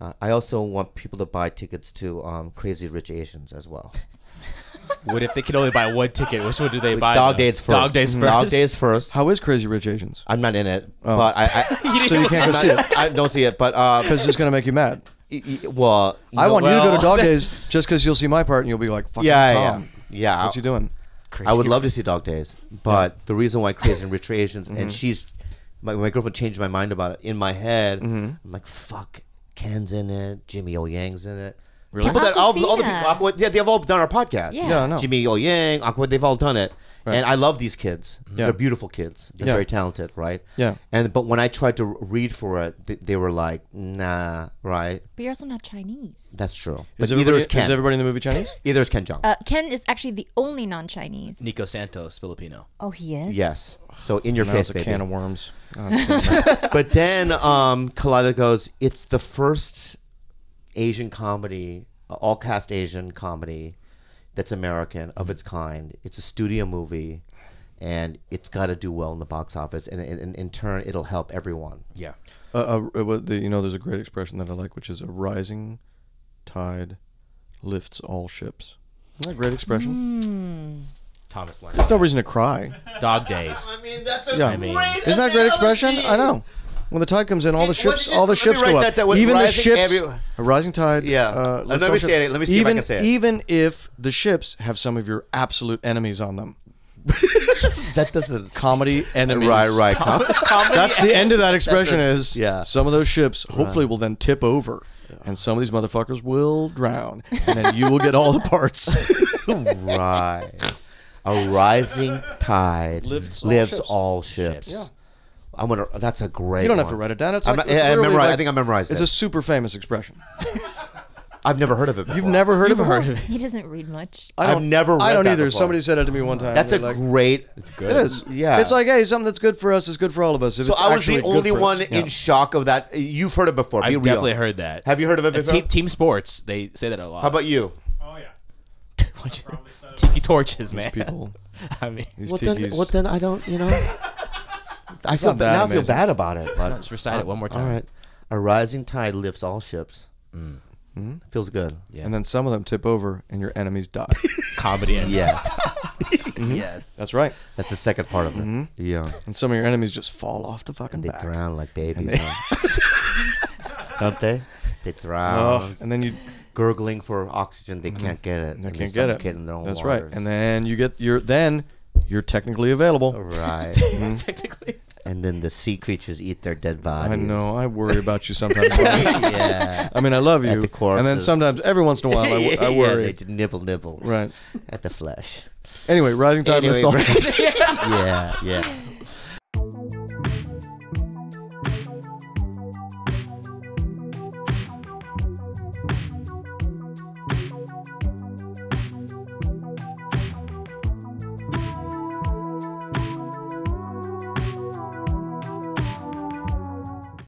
Uh, I also want people to buy tickets to um, Crazy Rich Asians as well. What if they can only buy one ticket? Which one do they buy? Dog though? days first. Dog days first. Dog days first. How is Crazy Rich Asians? I'm not in it, Oh. but I, I, So you can't go see it I don't see it. But uh, because it's gonna make you mad. y- y- well, I know- want you to go to Dog Days just because you'll see my part and you'll be like, "Fucking Yeah, yeah, Tom, yeah. what's he doing?" I would love to see Dog Days, but the reason why Crazy and Rich Asians Mm-hmm. and she's my, my girlfriend changed my mind about it in my head. Mm-hmm. I'm like, fuck, Ken's in it, Jimmy O Yang's in it. Really? People that all, all the people, Awkwafina. Aqua, yeah, they've all done our podcast. Yeah. Yeah, I know. Jimmy O Yang, Aqua, they've all done it. Right. And I love these kids. Yeah. They're beautiful kids. They're Yeah. very talented, right? Yeah. And but when I tried to read for it, they, they were like, nah, right? But you're also not Chinese. That's true. Is But either everybody, is Ken. is everybody in the movie Chinese? either is Ken Jeong. Uh, Ken is actually the only non-Chinese. Nico Santos, Filipino. Oh, he is. yes. So in your Now face, it's a baby. can of worms. God but then um, Khalyla goes, it's the first Asian comedy, uh, all cast Asian comedy that's American of its kind. It's a studio movie, and it's got to do well in the box office, and, and, and in turn, it'll help everyone. Yeah. uh, uh, what the, you know, there's a great expression that I like, which is a rising tide lifts all ships. Isn't that a great expression? Thomas There's no reason to cry. Dog days. I mean, that's a Yeah. I mean- Isn't that a great expression? I know. When the tide comes in, all the ships, all the ships go up. Even the ships, a rising tide. Yeah. Uh, let me say it. Let me see if I even, can say it. Even if the ships have some of your absolute enemies on them, that doesn't. comedy enemies. Right, right. Com- That's the end of that expression. Is Yeah. Some of those ships hopefully will then tip over, and some of these motherfuckers will drown, and then you will get all the parts. right. A rising tide Lifts lifts, all all ships. ships. Yeah. I'm gonna. That's a great. You don't have to write it down. It's I'm it's I literally memorize- I think I memorized It's it. a super famous expression. I've never heard of it. Before. You've never heard You've of it? heard of it. He doesn't read much. I I've don't, never I don't that either. before. Somebody said it to me one time. That's a like, great. It's good. It is. Yeah. It's like, hey, something that's good for us is good for all of us. If So it's I was the only for us. one Yeah. in shock of that. You've heard it before. Be I've real. definitely heard that. Have you heard of it before? team, team sports, they say that a lot. How about you? Oh yeah. What you- Tiki torches, man. people. I mean, These Well then, tikis. well then, I don't. You know. I feel bad, ba- that now. I feel bad about it. But just recite it one more time. All right. A rising tide lifts all ships. Mm. Hmm? Feels good. Yeah. and then some of them tip over, and your enemies die. comedy and Yes. Mm-hmm. yes. that's right. That's the second part of it. Mm-hmm. Yeah. And some of your enemies just fall off the fucking They back. drown like babies. huh? don't they? They drown. Oh, and then you Gurgling for oxygen. They mm-hmm. can't get it. they and can't get it. suffocate in their own That's right. waters. And then you get your then you're technically available. Right. Mm-hmm. technically. and then the sea creatures eat their dead bodies. I know. I worry about you sometimes. yeah. I mean, I love you. At the corpses. and then sometimes, every once in a while, I, w- I Yeah, worry. they nibble, nibble. Right. At the flesh. Anyway, rising tide Anyway, lifts all ships. yeah, yeah.